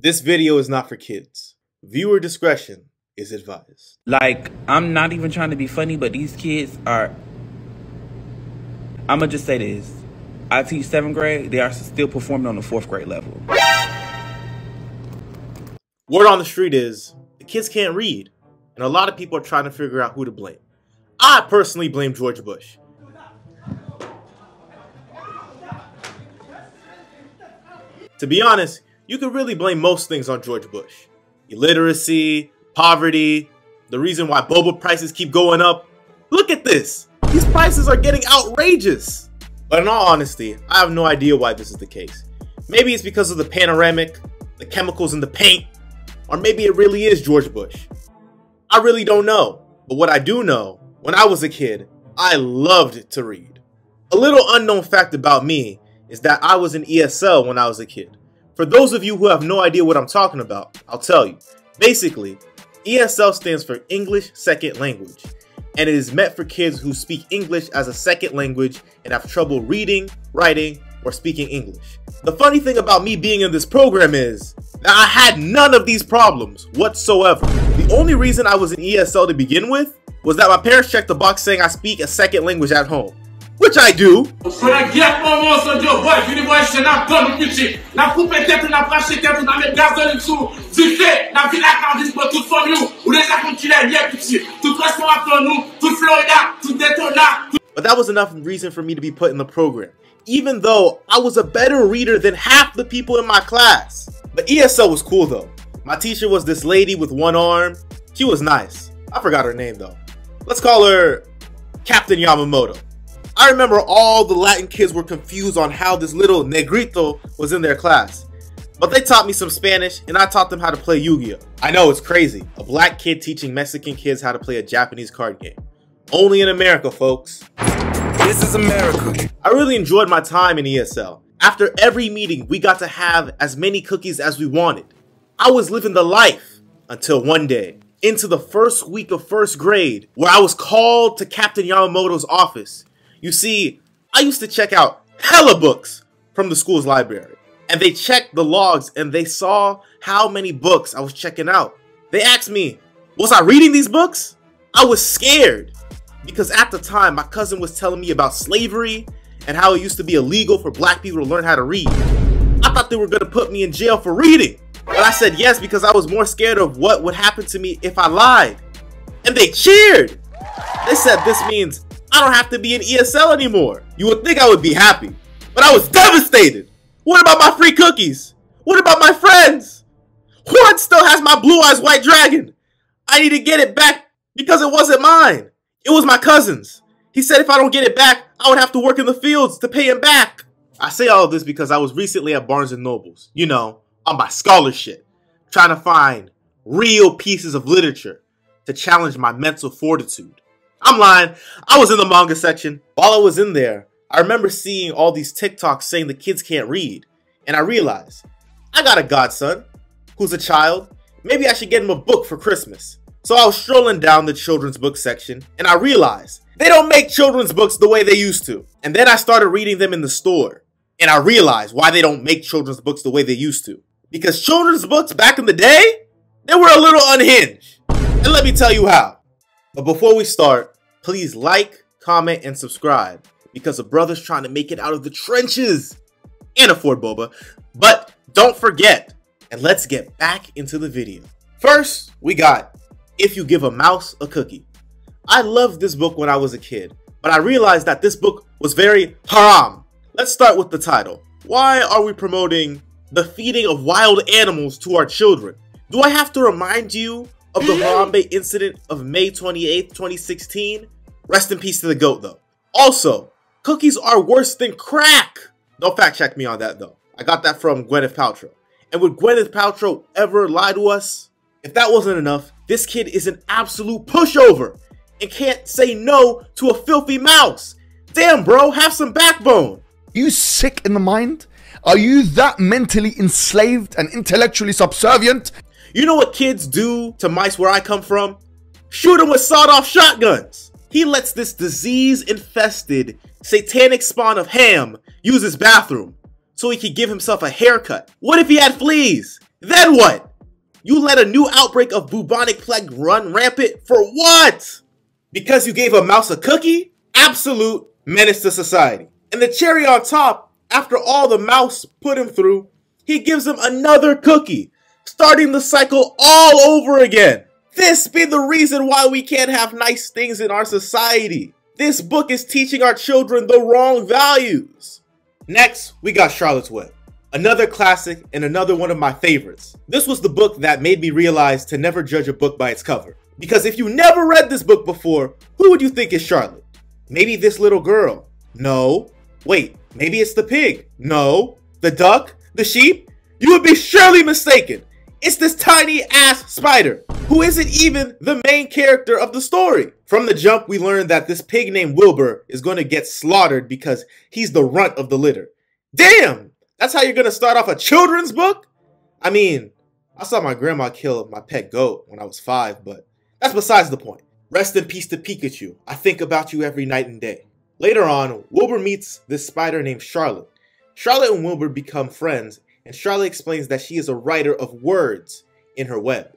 This video is not for kids. Viewer discretion is advised. Like, I'm not even trying to be funny, but these kids are. I'm gonna just say this. I teach seventh grade, they are still performing on the fourth grade level. Word on the street is the kids can't read, and a lot of people are trying to figure out who to blame. I personally blame George Bush. To be honest, you could really blame most things on George Bush. Illiteracy, poverty, the reason why boba prices keep going up. Look at this. These prices are getting outrageous. But in all honesty, I have no idea why this is the case. Maybe it's because of the panoramic, the chemicals in the paint, or maybe it really is George Bush. I really don't know. But what I do know, when I was a kid, I loved to read. A little unknown fact about me is that I was in ESL when I was a kid. For those of you who have no idea what I'm talking about, I'll tell you. Basically, ESL stands for English Second Language, and it is meant for kids who speak English as a second language and have trouble reading, writing, or speaking English. The funny thing about me being in this program is that I had none of these problems whatsoever. The only reason I was in ESL to begin with was that my parents checked the box saying I speak a second language at home. Which I do. But that was enough reason for me to be put in the program. Even though I was a better reader than half the people in my class. But ESL was cool though. My teacher was this lady with one arm. She was nice. I forgot her name though. Let's call her Captain Yamamoto. I remember all the Latin kids were confused on how this little negrito was in their class. But they taught me some Spanish and I taught them how to play Yu-Gi-Oh! I know it's crazy. A black kid teaching Mexican kids how to play a Japanese card game. Only in America, folks. This is America. I really enjoyed my time in ESL. After every meeting, we got to have as many cookies as we wanted. I was living the life until one day, into the first week of first grade, where I was called to Captain Yamamoto's office you see, I used to check out hella books from the school's library. And they checked the logs and they saw how many books I was checking out. They asked me, was I reading these books? I was scared because at the time my cousin was telling me about slavery and how it used to be illegal for black people to learn how to read. I thought they were going to put me in jail for reading. But I said yes because I was more scared of what would happen to me if I lied. And they cheered. They said this means I don't have to be in ESL anymore. You would think I would be happy, but I was devastated. What about my free cookies? What about my friends? Juan still has my Blue Eyes White Dragon. I need to get it back because it wasn't mine. It was my cousin's. He said if I don't get it back, I would have to work in the fields to pay him back. I say all this because I was recently at Barnes & Nobles, you know, on my scholarship, trying to find real pieces of literature to challenge my mental fortitude. I'm lying. I was in the manga section. While I was in there, I remember seeing all these TikToks saying the kids can't read. And I realized, I got a godson who's a child. Maybe I should get him a book for Christmas. So I was strolling down the children's book section and I realized they don't make children's books the way they used to. And then I started reading them in the store. And I realized why they don't make children's books the way they used to. Because children's books back in the day, they were a little unhinged. And let me tell you how. But before we start, please like, comment, and subscribe because a brother's trying to make it out of the trenches and afford boba. But don't forget, and let's get back into the video. First, we got If You Give a Mouse a Cookie. I loved this book when I was a kid, but I realized that this book was very haram. Let's start with the title. Why are we promoting the feeding of wild animals to our children? Do I have to remind you of the mm-hmm. Harambe incident of May 28, 2016. Rest in peace to the GOAT though. Also, cookies are worse than crack. Don't fact check me on that though. I got that from Gwyneth Paltrow. And would Gwyneth Paltrow ever lie to us? If that wasn't enough, this kid is an absolute pushover and can't say no to a filthy mouse. Damn, bro, have some backbone. You sick in the mind? Are you that mentally enslaved and intellectually subservient you know what kids do to mice where I come from? Shoot them with sawed-off shotguns. He lets this disease-infested, satanic spawn of ham use his bathroom so he could give himself a haircut. What if he had fleas? Then what? You let a new outbreak of bubonic plague run rampant for what? Because you gave a mouse a cookie? Absolute menace to society. And the cherry on top, after all the mouse put him through, he gives him another cookie, starting the cycle all over again. This be the reason why we can't have nice things in our society. This book is teaching our children the wrong values. Next, we got Charlotte's Web. Another classic and another one of my favorites. This was the book that made me realize to never judge a book by its cover. Because if you never read this book before, who would you think is Charlotte? Maybe this little girl? No. Wait, maybe it's the pig? No. The duck? The sheep? You would be surely mistaken. It's this tiny ass spider, who isn't even the main character of the story. From the jump, we learn that this pig named Wilbur is going to get slaughtered because he's the runt of the litter. Damn! That's how you're going to start off a children's book? I mean, I saw my grandma kill my pet goat when I was five, but that's besides the point. Rest in peace to Pikachu. I think about you every night and day. Later on, Wilbur meets this spider named Charlotte. Charlotte and Wilbur become friends, and Charlotte explains that she is a writer of words in her web.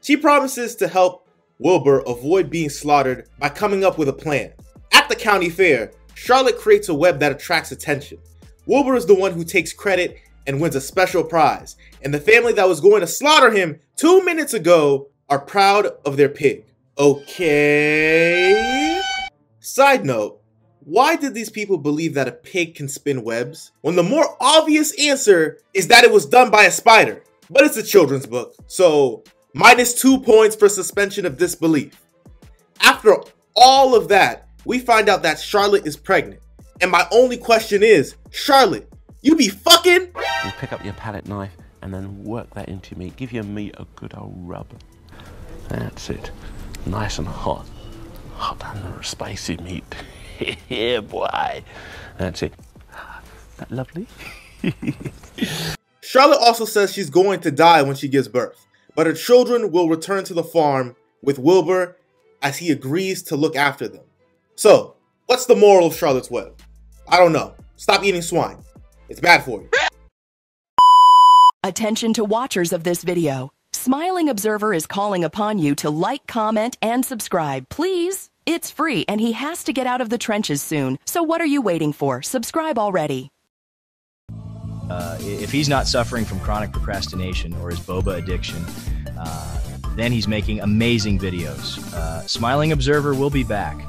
She promises to help Wilbur avoid being slaughtered by coming up with a plan. At the county fair, Charlotte creates a web that attracts attention. Wilbur is the one who takes credit and wins a special prize, and the family that was going to slaughter him two minutes ago are proud of their pig. Okay. Side note, why did these people believe that a pig can spin webs when the more obvious answer is that it was done by a spider? But it's a children's book, so minus two points for suspension of disbelief. After all of that, we find out that Charlotte is pregnant. And my only question is, Charlotte, you be fucking? You pick up your palette knife and then work that into meat. Give your meat a good old rub. That's it. Nice and hot. Hot and spicy meat. yeah, boy. That's it. That lovely? Charlotte also says she's going to die when she gives birth, but her children will return to the farm with Wilbur as he agrees to look after them. So, what's the moral of Charlotte's Web? I don't know. Stop eating swine. It's bad for you. Attention to watchers of this video. Smiling Observer is calling upon you to like, comment, and subscribe. Please. It's free, and he has to get out of the trenches soon. So what are you waiting for? Subscribe already. Uh, if he's not suffering from chronic procrastination or his boba addiction, uh, then he's making amazing videos. Uh, Smiling Observer will be back.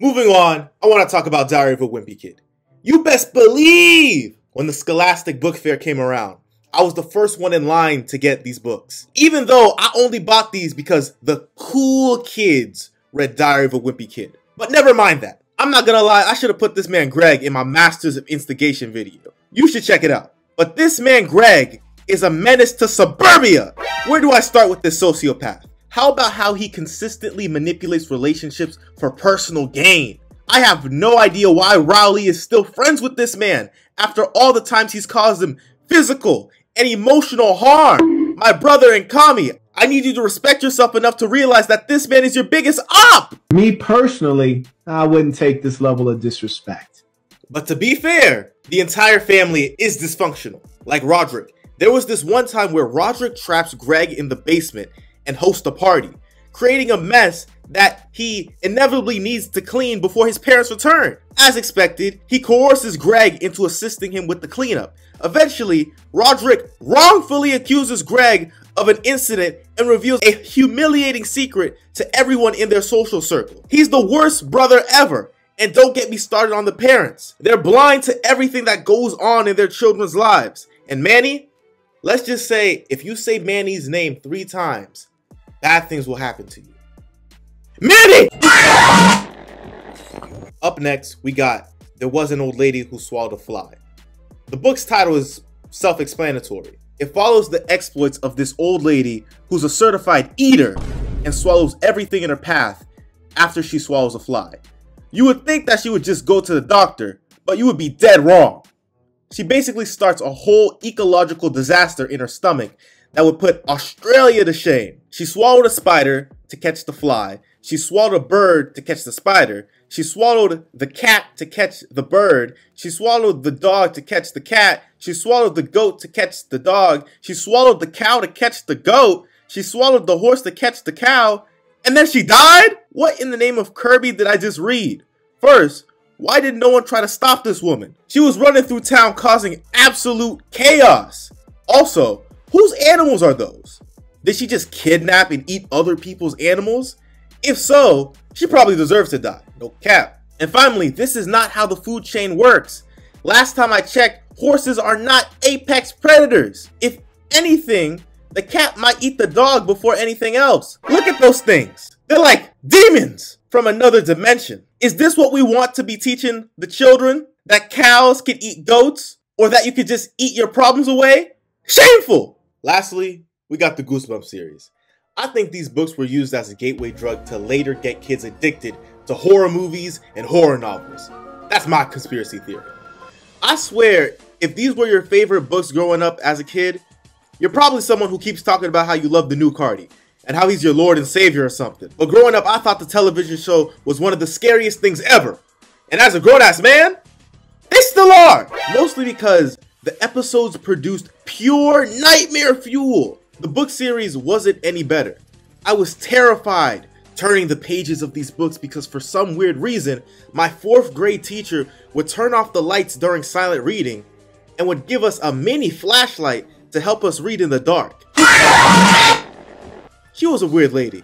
Moving on, I want to talk about Diary of a Wimpy Kid. You best believe when the Scholastic Book Fair came around, I was the first one in line to get these books. Even though I only bought these because the cool kids read Diary of a Wimpy Kid. But never mind that. I'm not gonna lie, I should have put this man Greg in my Masters of Instigation video. You should check it out. But this man Greg is a menace to suburbia. Where do I start with this sociopath? How about how he consistently manipulates relationships for personal gain? I have no idea why Rowley is still friends with this man after all the times he's caused him physical and emotional harm. My brother and Kami, I need you to respect yourself enough to realize that this man is your biggest op! Me personally, I wouldn't take this level of disrespect. But to be fair, the entire family is dysfunctional. Like Roderick. There was this one time where Roderick traps Greg in the basement and hosts a party, creating a mess that he inevitably needs to clean before his parents return. As expected, he coerces Greg into assisting him with the cleanup. Eventually, Roderick wrongfully accuses Greg of an incident and reveals a humiliating secret to everyone in their social circle. He's the worst brother ever. And don't get me started on the parents. They're blind to everything that goes on in their children's lives. And Manny, let's just say if you say Manny's name three times, bad things will happen to you. Manny! Up next, we got There Was an Old Lady Who Swallowed a Fly. The book's title is self explanatory. It follows the exploits of this old lady who's a certified eater and swallows everything in her path after she swallows a fly. You would think that she would just go to the doctor, but you would be dead wrong. She basically starts a whole ecological disaster in her stomach that would put Australia to shame. She swallowed a spider to catch the fly. She swallowed a bird to catch the spider. She swallowed the cat to catch the bird. She swallowed the dog to catch the cat. She swallowed the goat to catch the dog. She swallowed the cow to catch the goat. She swallowed the horse to catch the cow. And then she died? What in the name of Kirby did I just read? First, why did no one try to stop this woman? She was running through town causing absolute chaos. Also, whose animals are those? Did she just kidnap and eat other people's animals? If so, she probably deserves to die. No cap. And finally, this is not how the food chain works. Last time I checked, horses are not apex predators. If anything, the cat might eat the dog before anything else. Look at those things. They're like demons from another dimension. Is this what we want to be teaching the children? That cows can eat goats? Or that you could just eat your problems away? Shameful! Lastly, we got the Goosebumps series. I think these books were used as a gateway drug to later get kids addicted to horror movies and horror novels. That's my conspiracy theory. I swear, if these were your favorite books growing up as a kid, you're probably someone who keeps talking about how you love the new Cardi and how he's your lord and savior or something. But growing up, I thought the television show was one of the scariest things ever. And as a grown ass man, they still are! Mostly because the episodes produced pure nightmare fuel. The book series wasn't any better. I was terrified turning the pages of these books because for some weird reason, my fourth grade teacher would turn off the lights during silent reading and would give us a mini flashlight to help us read in the dark. She was a weird lady.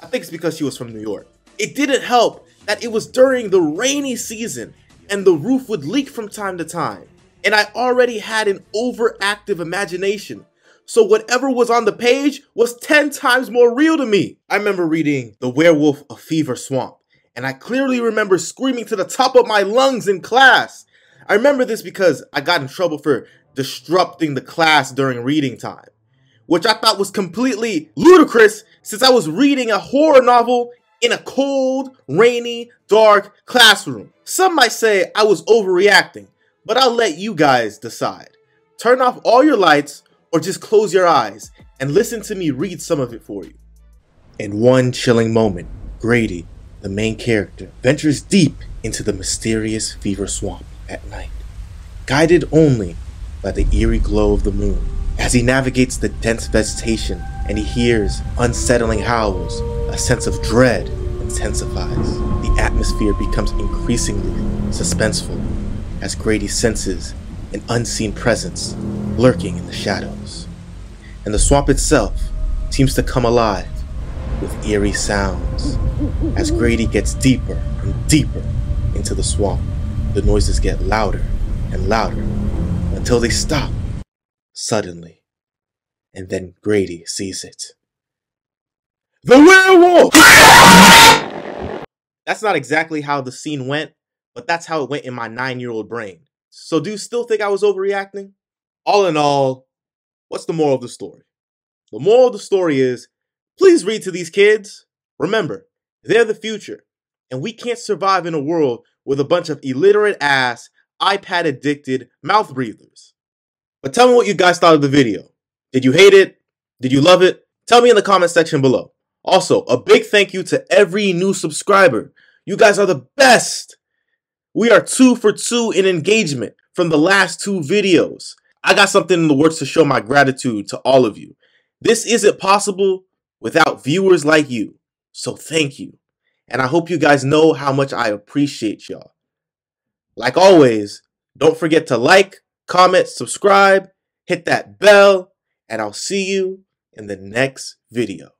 I think it's because she was from New York. It didn't help that it was during the rainy season and the roof would leak from time to time. And I already had an overactive imagination. So whatever was on the page was 10 times more real to me. I remember reading The Werewolf of Fever Swamp, and I clearly remember screaming to the top of my lungs in class. I remember this because I got in trouble for disrupting the class during reading time, which I thought was completely ludicrous since I was reading a horror novel in a cold, rainy, dark classroom. Some might say I was overreacting, but I'll let you guys decide. Turn off all your lights or just close your eyes and listen to me read some of it for you. In one chilling moment, Grady, the main character, ventures deep into the mysterious fever swamp at night, guided only by the eerie glow of the moon. As he navigates the dense vegetation and he hears unsettling howls, a sense of dread intensifies. The atmosphere becomes increasingly suspenseful as Grady senses an unseen presence lurking in the shadows. And the swamp itself seems to come alive with eerie sounds. As Grady gets deeper and deeper into the swamp, the noises get louder and louder until they stop suddenly. And then Grady sees it. The werewolf! That's not exactly how the scene went, but that's how it went in my nine year old brain. So, do you still think I was overreacting? All in all, what's the moral of the story? The moral of the story is please read to these kids. Remember, they're the future, and we can't survive in a world with a bunch of illiterate ass, iPad addicted mouth breathers. But tell me what you guys thought of the video. Did you hate it? Did you love it? Tell me in the comment section below. Also, a big thank you to every new subscriber. You guys are the best. We are two for two in engagement from the last two videos. I got something in the works to show my gratitude to all of you. This isn't possible without viewers like you. So thank you. And I hope you guys know how much I appreciate y'all. Like always, don't forget to like, comment, subscribe, hit that bell, and I'll see you in the next video.